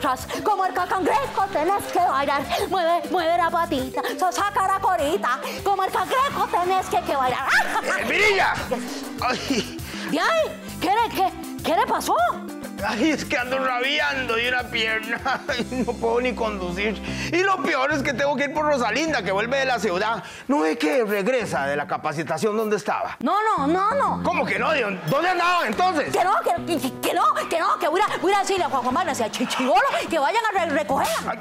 para atrás. Como el cangrejo tenés que bailar. Mueve, mueve la patita, saca la corita. Como el cangrejo tenés que, que bailar. ¡Mirilla! ¡Ay! ¿Qué le, qué, ¿Qué le pasó? Ay, es que ando rabiando de una pierna. Ay, no puedo ni conducir. Y lo peor es que tengo que ir por Rosalinda, que vuelve de la ciudad. ¿No es que regresa de la capacitación donde estaba? No, no, no, no. ¿Cómo que no? ¿Dónde andaban entonces? Que no, que, que, que no, que no, que voy a, voy a decirle a Juan Juan Magna, a Chichibolo, que vayan a re recoger. Ay,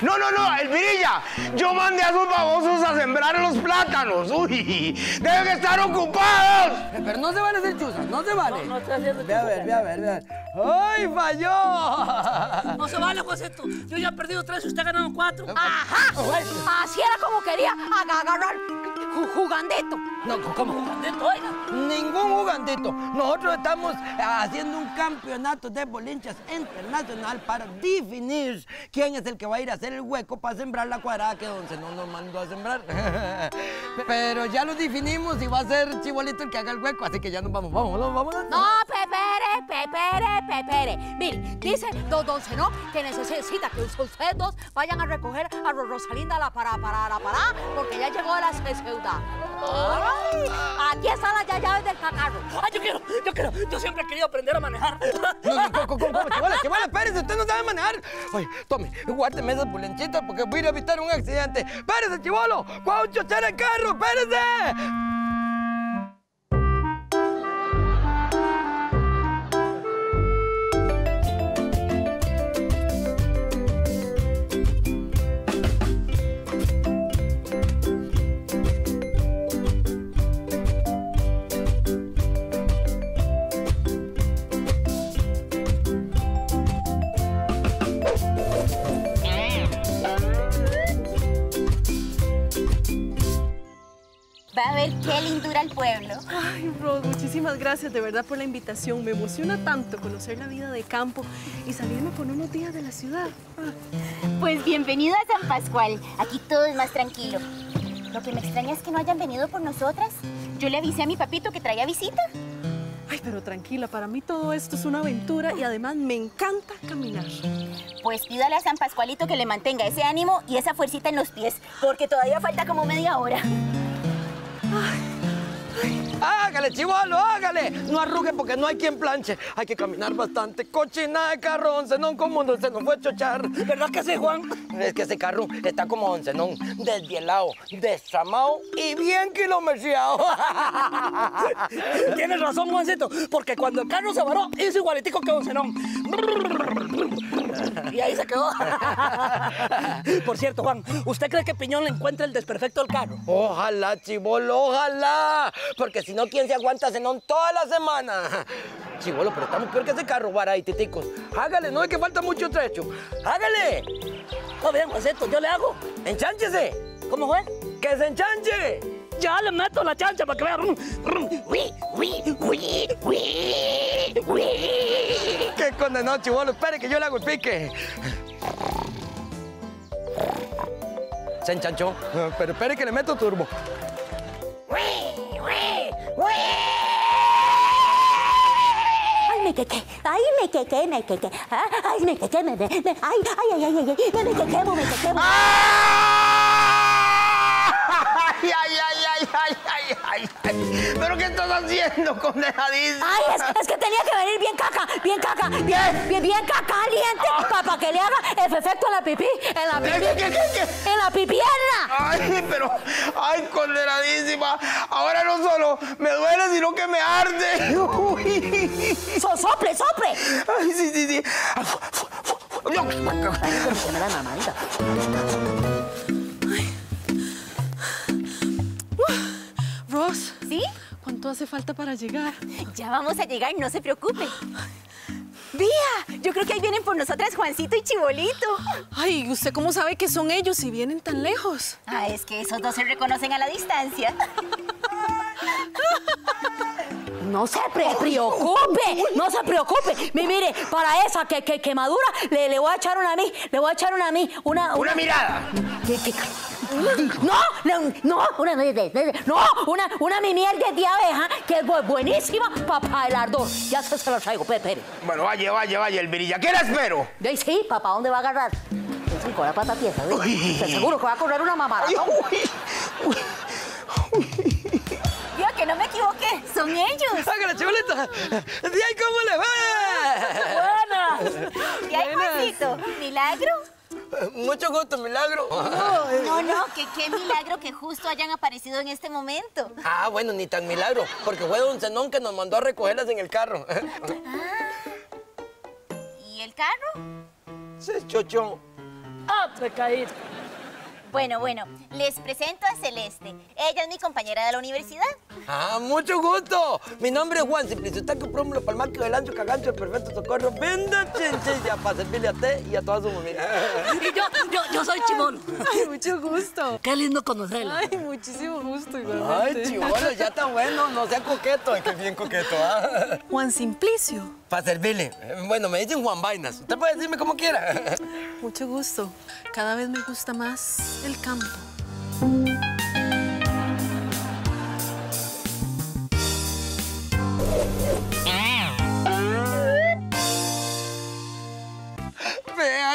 no, no, no, Elvirilla. Yo mandé a esos babosos a sembrar los plátanos. Uy, deben estar ocupados. Pero no se van a hacer chuzas, no se vale. No, no estoy haciendo Ve a ver, ve a ver, ve a ver. ¡Ay, falló! No se vale, Joseto. Yo ya he perdido tres y usted ha ganado cuatro. Ajá. Así era como quería ag- agarrar ju- jugandito. No, ¿cómo jugandito? Oiga, ningún jugandito. Nosotros estamos haciendo un campeonato de bolinchas internacional para definir quién es el que va a ir a hacer el hueco para sembrar la cuadrada que don Zenón nos mandó a sembrar. Pero ya lo definimos y va a ser Chibolito el que haga el hueco, así que ya nos vamos, vámonos, vámonos. No, pepere, pepere, pepere. Mire, dice don, don Zenón que necesita que ustedes dos vayan a recoger a Ro- Rosalinda la para, para, la para, porque ya llegó la ciudad. Ay, aquí están las llaves del cacarro. Ay, yo quiero, yo quiero. Yo siempre he querido aprender a manejar. No, no, ¿cómo, cómo, cómo? Chibola, chibola, espérese, usted no sabe manejar. Oye, tome, guárdeme esas bulenchitas porque voy a ir a evitar un accidente. Espérese, chivolo, ¿cuál chochar el carro? Espérese. A ver qué lindura el pueblo. Ay, Rod, muchísimas gracias de verdad por la invitación. Me emociona tanto conocer la vida de campo y salirme por unos días de la ciudad. Pues bienvenido a San Pascual. Aquí todo es más tranquilo. Lo que me extraña es que no hayan venido por nosotras. Yo le avisé a mi papito que traía visita. Ay, pero tranquila, para mí todo esto es una aventura y además me encanta caminar. Pues pídale a San Pascualito que le mantenga ese ánimo y esa fuercita en los pies, porque todavía falta como media hora. Hágale, chivolo, hágale. No arrugue porque no hay quien planche. Hay que caminar bastante. Cochina de carro, don Zenón, como don Zenón fue a chochar. ¿Verdad que sí, Juan? Es que ese carro está como don Zenón, desvielado, desamado y bien kilometriado. Tienes razón, Juancito, porque cuando el carro se varó, hizo igualitico que Don Zenón. Y ahí se quedó. Por cierto, Juan, ¿usted cree que Piñón le encuentra el desperfecto al carro? Ojalá, chivolo, ojalá. Porque si no, ¿quién se aguanta Zenón toda la semana? Chivolo, pero estamos peor que ese carro, vara y titicos. Hágale, no es que falta mucho trecho. Hágale. Está bien, Juancito, yo le hago. Enchánchese. ¿Cómo fue? Que se enchanche. Ya le meto la chancha para que vea. Uy, uy, uy, uy, uy. Qué condenado, chivolo. Espere que yo le hago el pique. Se enchanchó. Pero espere que le meto turbo. Ay, me quequé, ay, me quequé, me quequé, Ah, ay, me quequé, me, me, me- ay, ay, ay, ay, ay, me, me quequemo, me quequemo. ¡Ay, ay, ay, ay, ay, ay, ay, ay! ¿Pero qué estás haciendo, condenadísimo? Ay, es, es que tenía que venir bien caca, bien caca, bien, bien, bien caca caliente para que le haga el efecto en la pipí, en la pipí, ¿Qué, qué, qué, en la pipierna. Ay, pero, ay, condenadísima. Ahora no solo me duele, sino que me arde. Uy. So, sople, sople. Ay, sí, sí, sí. Me da mamadita. ¿Cuánto hace falta para llegar? Ya vamos a llegar, no se preocupe. Vía, yo creo que ahí vienen por nosotras Juancito y Chibolito. Ay, ¿usted cómo sabe que son ellos si vienen tan lejos? Ah, es que esos dos se reconocen a la distancia. No se pre- preocupe, no se preocupe. Mi- Mire, para esa que, que, quemadura, le, le voy a echar una a mí, le voy a echar una a mí, una... Una mirada. que- que- No, no, no, una, no, una, una mi miel de, de abeja que es bu- buenísima para el ardor. Ya se, se lo traigo, pe- espere. Bueno, vaya, vaya, vaya, Elvirilla. ¿Qué la espero? Ahí sí, papá, ¿dónde va a agarrar? Sí, con la pata tiesa, ¿sí? Te seguro que va a correr una mamada. Ay, uy, uy. Yo que no me equivoqué, son ellos. Hágale, chibolita. ¿Y ahí cómo le va? Buena. ¿Y hay Juancito? ¿Milagro? Mucho gusto, milagro. No, no, que qué milagro que justo hayan aparecido en este momento. Ah, bueno, ni tan milagro, porque fue don Zenón que nos mandó a recogerlas en el carro. ¿Y el carro? Se chocho. ¡Ah, pecadito! Bueno, bueno, les presento a Celeste. Ella es mi compañera de la universidad. Ah, mucho gusto. Mi nombre es Juan Simplicio. Usted que prómulo palmaquio del ancho cagancho, el perfecto socorro. Venda chinchilla para servirle a usted y a toda su familia. Y yo, yo, yo soy Chimón. Ay, mucho gusto. Qué lindo conocerla. Ay, muchísimo gusto Ay, igualmente. chivolo, ya está bueno. No sea coqueto. Es que es bien coqueto, ¿ah? Juan Simplicio. Para servirle. Bueno, me dicen Juan Vainas. Usted puede decirme como quiera. Mucho gusto. Cada vez me gusta más el campo.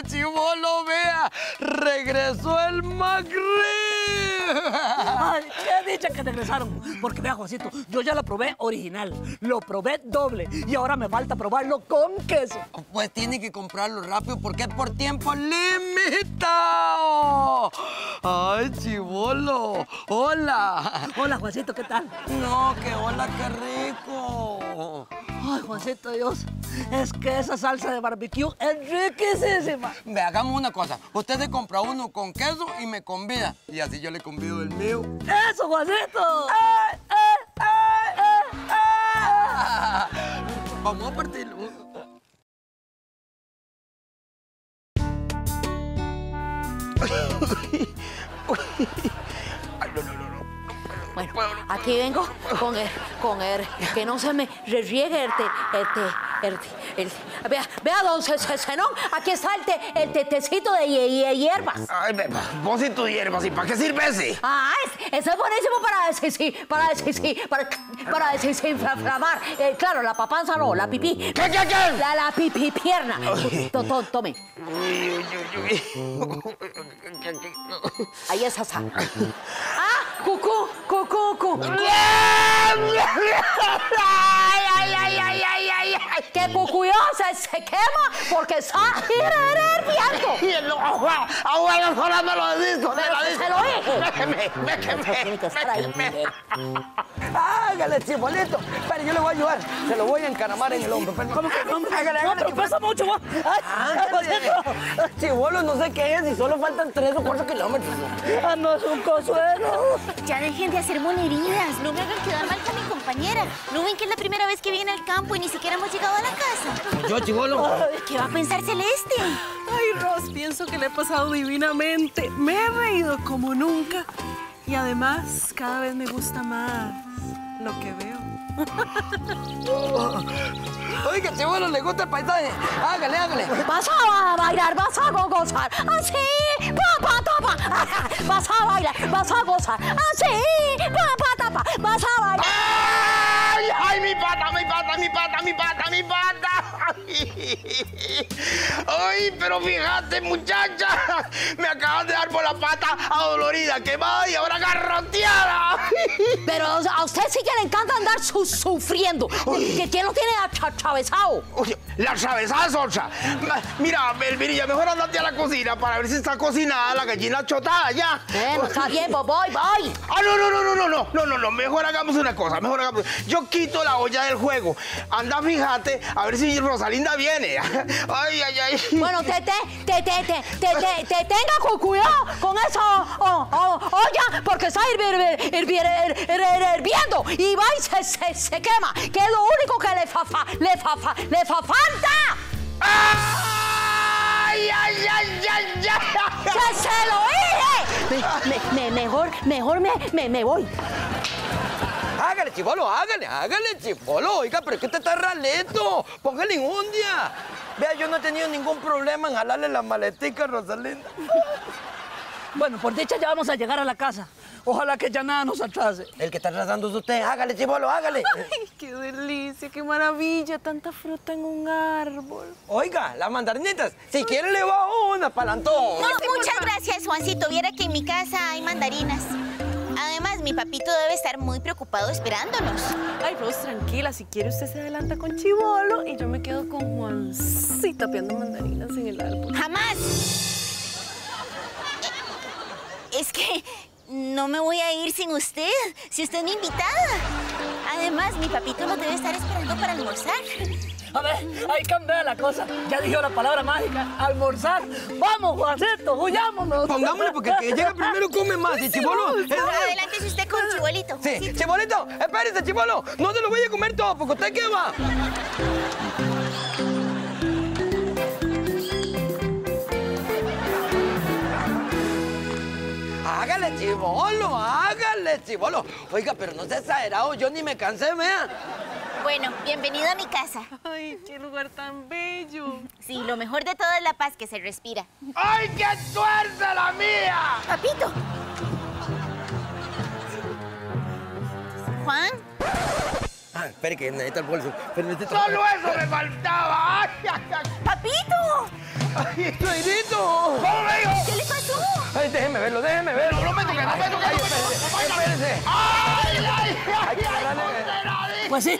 Chivolo, vea. Regresó el Macri. Ay, qué dicha que regresaron. Porque vea, Juancito, yo ya lo probé original, lo probé doble y ahora me falta probarlo con queso. Pues tiene que comprarlo rápido porque es por tiempo limitado. Ay, chivolo. Hola. Hola, Juancito, ¿qué tal? No, que hola, qué rico. Ay, Juancito, Dios, es que esa salsa de barbecue es riquísima. Ve, hagamos una cosa. Usted se compra uno con queso y me convida. Y así yo le convido el mío. ¡Eso, Juancito! Vamos a partirlo. Ay, no, no, no, no. Bueno, aquí vengo con el, con el, que no se me riegue el, te, el, te- el, vea, vea, don Zenón, aquí está el, te, el te- tecito de hie- hie- hierbas. Ay, vos y tu hierbas, ¿y para qué sirve ese? Ah, es- eso es buenísimo para decir sí, para decir sí, para, para decir sí, inflamar. Eh, claro, la papanza no, la pipí. ¿Qué, qué, qué? La, la pipí pierna. To- to- Tome, Uy, uy, uy, uy. ahí es asa. Ah, Ку-ку, ку-ку-ку. Que cucuyó se, se quema porque está hirviendo. Y el agua, agua, ahora me lo disco, me Pero lo se disco. lo dije. Déjeme, déjeme, Tiene que estar ahí. déjeme. Hágale, chibolito. Pero yo le voy a ayudar. Se lo voy a encaramar en el hombro. Pero- ¿Cómo que no? Hágale, No, hágale. pero pesa mucho, Ándale. Chibolo, no sé qué es y solo faltan tres o cuatro kilómetros. Ah, no es un consuelo. Ya dejen de hacer monerías. No me hagan quedar mal mi compañera. ¿No ven que es la primera vez que viene al campo y ni siquiera hemos llegado a la casa? Yo, chibolo. ¿Qué va a pensar Celeste? Ay, Ros, pienso que le he pasado divinamente. Me he reído como nunca. Y además, cada vez me gusta más lo que veo. Oiga, chibolo, le gusta el paisaje. Hágale, hágale. Vas a bailar, vas a go- gozar. Así, pa, pa, tapa. Vas a bailar, vas a gozar. Así, pa, pa, tapa. Vas a bailar. ¡Ay, ay, mi pata, mi pata, mi pata, mi pata, mi pata! ¡Ay, pero fíjate, muchacha! Me acaban de dar por la pata adolorida, quemada y ahora garroteada. Pero a usted sí que le encanta andar su- sufriendo. ¿Que ¿Quién lo tiene atravesado? Oye, la atravesada es otra. Ma- Mira, Elvirilla, mejor andate a la cocina para ver si está cocinada la gallina chotada ya. Bueno, está bien, pues voy, voy. Ah, no, no, no, no, no, no, no, no, no, mejor hagamos una cosa, mejor hagamos. Yo quito la olla del juego. Anda, fíjate, a ver si Rosalinda viene. Ay, ay, ay. Bueno, te, te, te, te, te, te, te, te tenga cu- cuidado con esa oh, oh, olla porque está hirviendo y va y se, se, se quema, que es lo único que le fa, fa- le fa, fa- le fa falta. Ay, ay, ay, ay, ay. ¡Que se lo dije! Me- me- me- mejor, mejor me, me, me voy. Hágale, chibolo, hágale, hágale, chibolo. Oiga, pero es que usted está raleto. Póngale injundia. Vea, yo no he tenido ningún problema en jalarle la maletica a Rosalinda. Bueno, por dicha ya vamos a llegar a la casa. Ojalá que ya nada nos atrase. El que está atrasando es usted. Hágale, chivolo, hágale. Ay, qué delicia, qué maravilla, tanta fruta en un árbol. Oiga, las mandarinitas. Si quiere le va una palantón. No, muchas gracias, Juancito. Viera que en mi casa hay mandarinas. Además, mi papito debe estar muy preocupado esperándonos. Ay, Rose, tranquila, si quiere usted se adelanta con Chivolo y yo me quedo con Juancita tapeando mandarinas en el árbol. ¡Jamás! Es que no me voy a ir sin usted, si usted es mi invitada. Además, mi papito nos debe estar esperando para almorzar. A ver, ahí cambia la cosa. Ya dijo la palabra mágica, almorzar. Vamos, Juancito, huyámonos. Pongámosle porque el que llega primero come más. Y chivolo. es- Adelántese usted con Chibolito. Sí, chibolito, espérese, chivolo. No se lo voy a comer todo porque usted qué va. Hágale, chivolo, hágale, chivolo. Oiga, pero no se exagerado, yo ni me cansé, vea. Bueno, bienvenido a mi casa. Ay, qué lugar tan bello. Sí, lo mejor de todo es la paz que se respira. ¡Ay, qué suerte la mía! Papito. Juan, Ah, espere que necesita el bolso. Pero necesito... ¡Solo eso me faltaba! ¡Ay, ay, ay! papito. ¡Ay, Pedrito! ¿Cómo me dijo? ¿Qué le pasó? Ay, déjeme verlo, déjeme verlo. No me toques, no me toques, Ay, no me toques. espérese, espérese. ¡Ay, ay, ay! Ay, condenadito! Pues sí,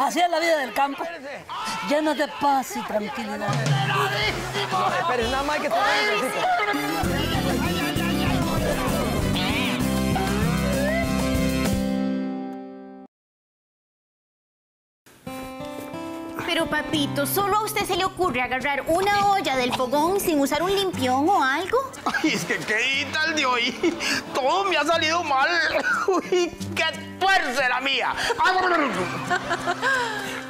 así es la vida del campo. Llena de paz y tranquilidad. No, espere, nada más que Pero papito, ¿solo a usted se le ocurre agarrar una olla del fogón sin usar un limpión o algo? Ay, es que qué tal de hoy. Todo me ha salido mal. Uy, qué fuerza la mía.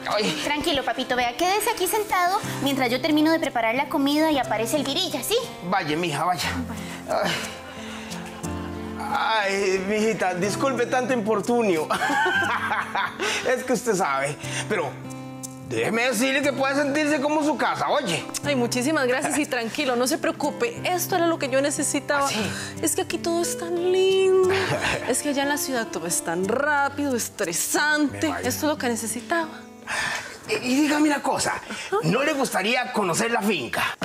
Ay, Tranquilo, papito, vea, quédese aquí sentado mientras yo termino de preparar la comida y aparece el virilla, ¿sí? vaya, mija, vaya. Ay. Ay, mijita, disculpe tanto importunio. es que usted sabe, pero déjeme decirle que puede sentirse como su casa, oye. Ay, muchísimas gracias y tranquilo, no se preocupe. Esto era lo que yo necesitaba. Es que aquí todo es tan lindo. Es que allá en la ciudad todo es tan rápido, estresante. Esto es lo que necesitaba. Y, y dígame una cosa, ¿no le gustaría conocer la finca?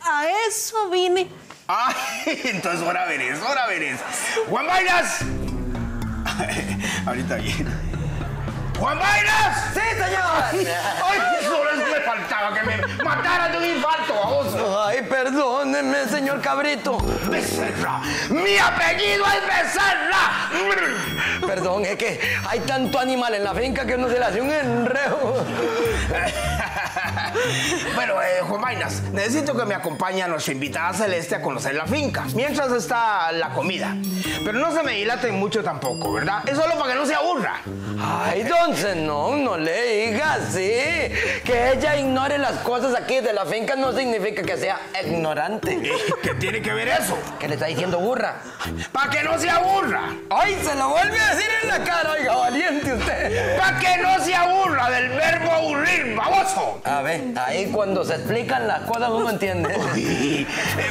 A eso vine. Ay, entonces ahora verés, ahora verés. ¡Juan Vainas! Ahorita viene. ¡Juan Vainas! ¡Sí, señor! ¡Ay, solo me faltaba, que me mataran de un infarto, baboso! Ay, perdóneme, señor Cabrito. ¡Becerra! ¡Mi apellido es Becerra! Perdón, es que hay tanto animal en la finca que uno se le hace un enredo. bueno, eh, Juan Vainas, necesito que me acompañe a nuestra invitada Celeste a conocer la finca, mientras está la comida. Pero no se me dilaten mucho tampoco, ¿verdad? Es solo para que no se aburra. Ay, don Zenón, no le diga así. Que ella ignore las cosas aquí de la finca no significa que sea ignorante. ¿Qué tiene que ver eso? ¿Qué le está diciendo burra? ¡Para que no se aburra! ¡Ay, se lo vuelve a decir en la cara! Oiga, valiente usted. ¡Para que no se aburra del verbo aburrir, baboso! A ver, ahí cuando se explican las cosas uno entiende. Uy, eh,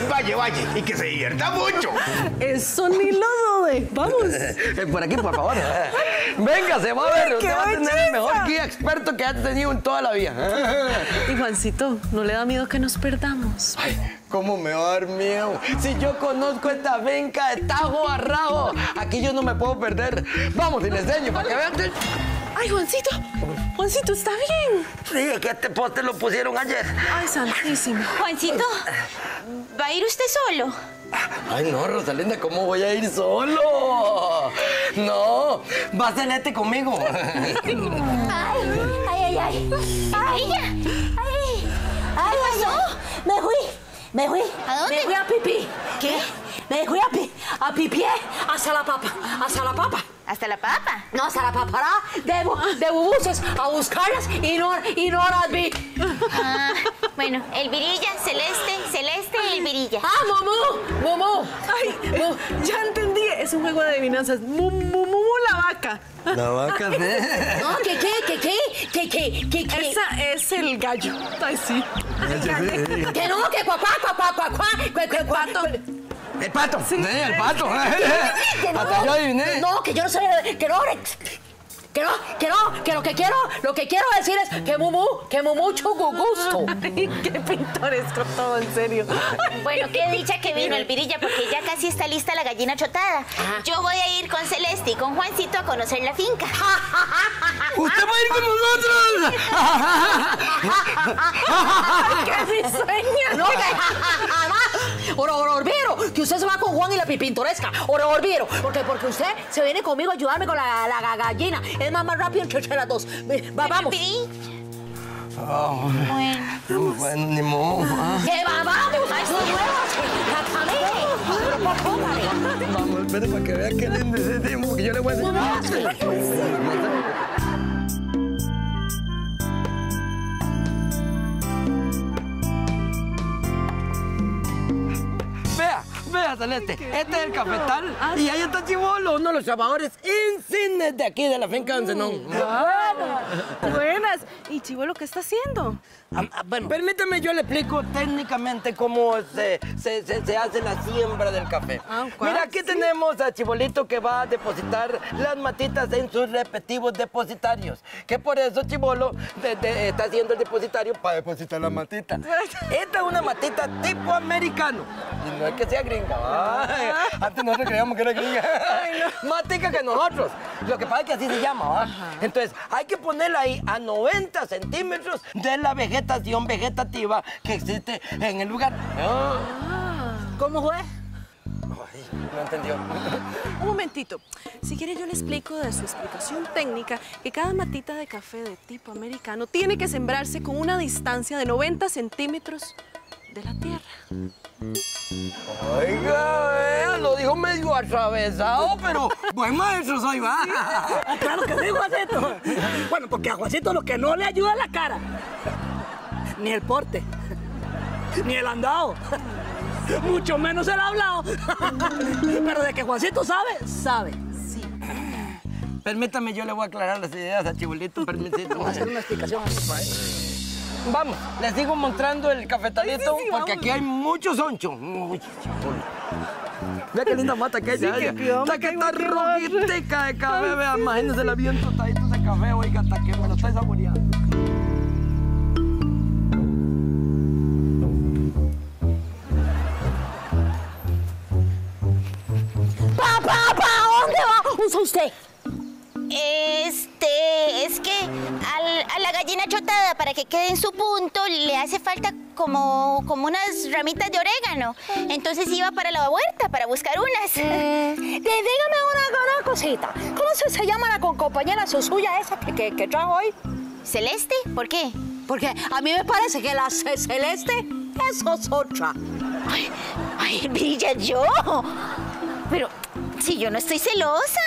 vaya, vaya, y que se divierta mucho. Eso ni lo dude. Vamos. Eh, Por aquí, por favor. Venga, se va a ver. Usted va a tener el mejor guía experto que ha tenido en toda la vida. Y Juancito, ¿no le da miedo que nos perdamos? Ay, ¿cómo me va a dar miedo? Si yo conozco esta finca de tajo a rabo, aquí yo no me puedo perder. Vamos y le enseño para que vean. Ay, Juancito. Juancito, está bien. Sí, que este poste lo pusieron ayer. Ay, santísimo. Juancito, ¿va a ir usted solo? Ay, no, Rosalinda, ¿cómo voy a ir solo? No, va a Celeste conmigo. Ay, ay, ay, ay. Ay. Ay, ay, pasó? Me fui, me fui. ¿A dónde? Me fui a pipí. ¿Qué? Me fui a, pi, a pipié hasta la papa, hasta la papa. Hasta la papa. No, hasta la papara de, bu- de bubuses a buscarlas y no, y no las vi. Ah, bueno, Elvirilla, Celeste, Celeste y Elvirilla. ¡Ah, Momú! ¡Momú! Ay, ya entendí. Es un juego de adivinanzas. Mumumu la vaca. La vaca de... No, ¿qué, qué, qué, qué? ¿Qué, qué, qué, qué? Esa es el gallo. Ay, sí. Que no, que cuacuá, cuacuá, cuacuá, cue- cue- el pato. Sí, el pato. Hasta yo adiviné. No, que yo no sé, que no, que no, que no, que lo que quiero, lo que quiero decir es que mumu, que mu mucho gusto. Ay, qué pintoresco todo, en serio. Bueno, qué dicha que vino el virilla porque ya casi está lista la gallina chotada. Yo voy a ir con Celeste y con Juancito a conocer la finca. ¡Usted va a ir con nosotros! ¡Qué risueña! No, que oro, oro, olvido que usted se va con Juan y la pipintoresca. Oro, olvido, porque, porque usted se viene conmigo a ayudarme con la, la, ga- gallina. Es más, más rápido entre las dos. Va, vamos. Bueno. Bueno, ni modo. Que va, vamos. Por favor, camine. Vamos, espere para que vea qué lindo es ese tiempo, porque yo le voy a enseñar. Vea, Celeste, este es el cafetal y ahí está Chivolo, uno de los trabajadores insignes de aquí, de la finca de Encenón. Buenas. ¿Y Chivolo qué está haciendo? Ah, ah, bueno, permítame, yo le explico técnicamente cómo se, se- se- se hace la siembra del café. Ah. Mira, aquí tenemos a Chibolito que va a depositar las matitas en sus respectivos depositarios. Que por eso Chibolo de- de- está haciendo el depositario para depositar la matita. Esta es una matita tipo americano. Y no es que sea gringa. Antes nosotros creíamos que era gringa. Más tica que nosotros. Lo que pasa es que así se llama, ¿va? Entonces, hay que ponerla ahí a 90 centímetros de la vegetación vegetativa que existe en el lugar. Ah. ¿Cómo fue? Ay, no entendió. Un momentito. Si quiere, yo le explico de su explicación técnica que cada matita de café de tipo americano tiene que sembrarse con una distancia de 90 centímetros de la tierra. Oiga, vea, lo dijo medio atravesado, pero buen maestro soy, va. Ah, claro que sí, Juancito. Bueno, porque a Juancito lo que no le ayuda es la cara. Ni el porte. Ni el andado. Mucho menos el hablado. Pero de que Juancito sabe, sabe. Sí. Permítame, yo le voy a aclarar las ideas a Chibolito, permítame. Vamos a hacer una explicación. Vamos, les sigo mostrando el cafetalito Sí, sí, sí, porque vamos. aquí hay muchos sonchos. Vea qué linda mata que hay. Sí, ya, que ya. cuidado, Está me que está rojitica de café, vea, imagínense la bien tostadito ese café, oiga, hasta que me lo estoy saboreando. ¡Papá, papá! ¿Dónde va? ¿Usa usted? Al- para que quede en su punto, le hace falta como, como unas ramitas de orégano. Entonces iba para la huerta para buscar unas. Eh, dígame una, una cosita. ¿Cómo se, se llama la con- compañera su suya esa que, que, que trajo hoy? ¿Celeste? ¿Por qué? Porque a mí me parece que la ce- celeste eso es otra. Ay, ay, brilla yo. Pero si yo no estoy celosa.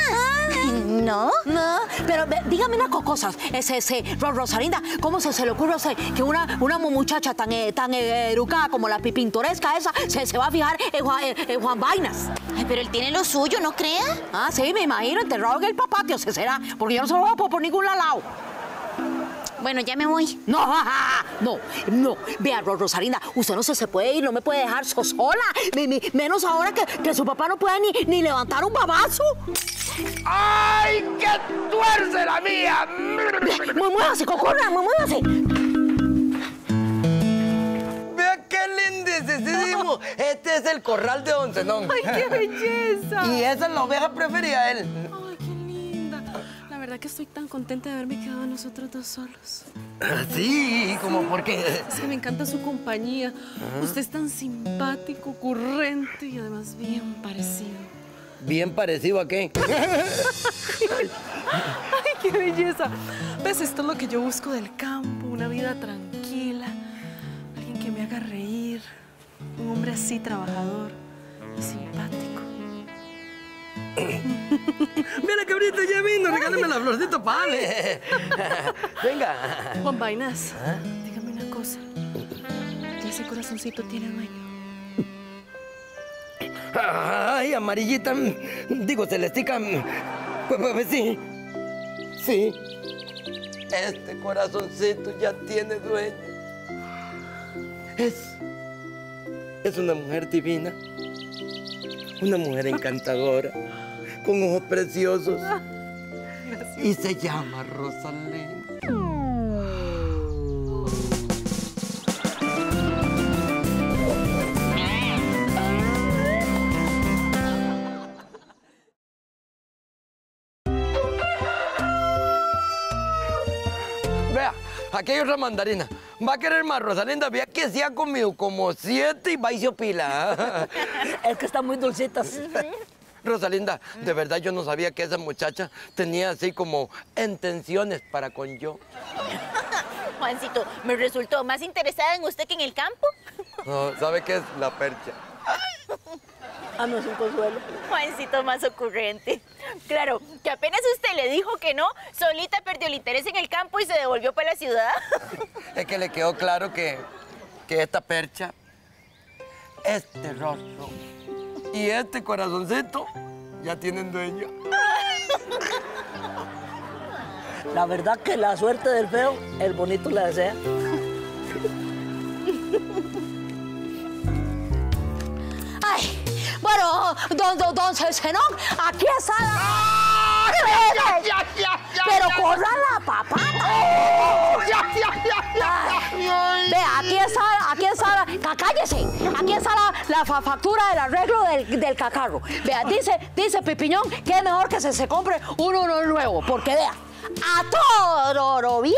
¿No? No, pero ve, dígame una co- cosa, ese, ese, Ro- Rosalinda, ¿cómo se, se le ocurre usted que una, una mu- muchacha tan, eh, tan eh, educada como la pipintoresca esa se, se va a fijar en Juan, en- en Juan Vainas? Ay, pero él tiene lo suyo, ¿no crea? Ah, sí, me imagino, enterrado en el papatio, se será, porque yo no se lo voy a poner por ningún lado. Bueno, ya me voy. No, no, no. Vea, Ro- Rosalinda, usted no se, se puede ir, no me puede dejar so- sola. Mi- menos ahora que, que su papá no puede ni, ni levantar un babazo. ¡Ay, qué tuerce la mía! Mu- Muévase, cocorra, mu- muévase. Vea qué lindísimo. Este es el corral de Don Zenón. ¡Ay, qué belleza! Y esa es la oveja preferida de él. Verdad que estoy tan contenta de haberme quedado nosotros dos solos. Sí, como porque... Es que me encanta su compañía. Usted es tan simpático, ocurrente y además bien parecido. Bien parecido a qué. ¡Ay, qué belleza! ¿Ves? Esto es lo que yo busco del campo, una vida tranquila, alguien que me haga reír, un hombre así trabajador y simpático. Mira, cabrito, ya vino. Regálame la florcita para Ale. Venga. Juan Vainas, dígame una cosa. ¿Y ese corazoncito tiene dueño? Ay, amarillita. Digo, celestica. Pues, pues, sí. Sí. Este corazoncito ya tiene dueño. Es. Es una mujer divina. Una mujer encantadora, con ojos preciosos. Y se llama Rosalinda. Aquí hay otra mandarina. Va a querer más, Rosalinda. Vea que se ha comido como siete y va y se opila. Es que están muy dulcitas. Rosalinda, de verdad yo no sabía que esa muchacha tenía así como intenciones para con yo. Juancito, me resultó más interesada en usted que en el campo. No, ¿sabe qué es la percha? Ah, no es un consuelo. Juancito más ocurrente. Claro, que apenas usted le dijo que no, solita perdió el interés en el campo y se devolvió para la ciudad. Es que le quedó claro que, que esta percha, este rostro y este corazoncito ya tienen dueño. La verdad que la suerte del feo, el bonito le desea. bueno, don, don, don Cenón, aquí está la... ¡Ya, ya, ya, ya! Pero corra la papata. ¡Ya, ya, ya, ya! Ay, Vea, aquí está, aquí está, la, cállese, aquí está la, la fa- factura del arreglo del, del cacarro. Vea, dice, dice Pipiñón que es mejor que se, se compre uno, uno nuevo, porque vea, a todo lo viejo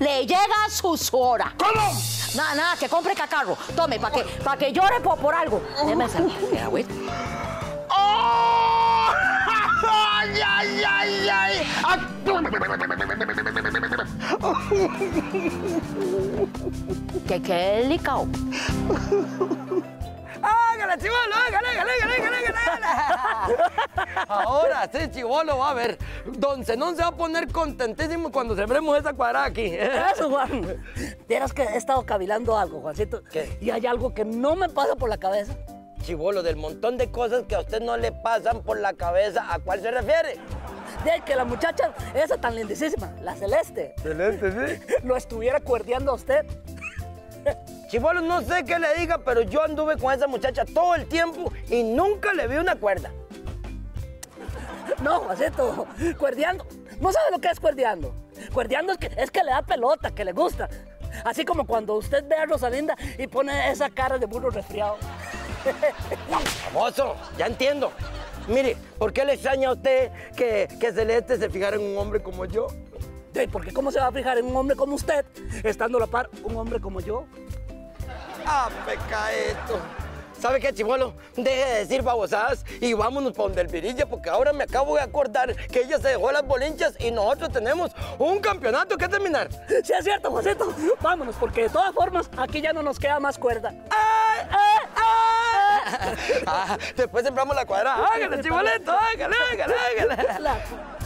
le llega su su hora. ¿Cómo? Nada, nada, que compre cacarro. Tome, para que, pa' que llore por, por algo. Déjeme salir, vea, güey. ¡Oh! ¡Ay, ay, ay, ay! Ah, Que qué delicado. ¡Hágale, chivolo! ¡Hágale, hágale, hágale, hágale, hágale! Ahora sí, chivolo, va a ver. Don Zenón se va a poner contentísimo cuando sembremos esa cuadrada aquí. Eso, Juan. Vieras que he estado cavilando algo, Juancito. ¿Qué? Y hay algo que no me pasa por la cabeza. Chivolo, del montón de cosas que a usted no le pasan por la cabeza, ¿a cuál se refiere? De que la muchacha, esa tan lindísima, la Celeste, Excelente, sí. lo estuviera cuerdeando a usted. Chivolo, no sé qué le diga, pero yo anduve con esa muchacha todo el tiempo y nunca le vi una cuerda. No, Juancito, cuerdeando. ¿No sabe lo que es cuerdeando? Cuerdeando es que, es que le da pelota, que le gusta. Así como cuando usted ve a Rosalinda y pone esa cara de burro resfriado. Famoso, ya entiendo. Mire, ¿por qué le extraña a usted que, que Celeste se fijara en un hombre como yo? Porque ¿cómo se va a fijar en un hombre como usted, estando a la par un hombre como yo? ¡Ah, pecaeto! ¿Sabe qué, chivolo? Deje de decir babosadas y vámonos para donde el virilla, porque ahora me acabo de acordar que ella se dejó las bolinchas y nosotros tenemos un campeonato que terminar. Sí, es cierto, Josito. Vámonos, porque de todas formas, aquí ya no nos queda más cuerda. ¡Ay, ay, ay! Ah, después sembramos la cuadra. Hágale, chibolito, hágale, hágale, hágale.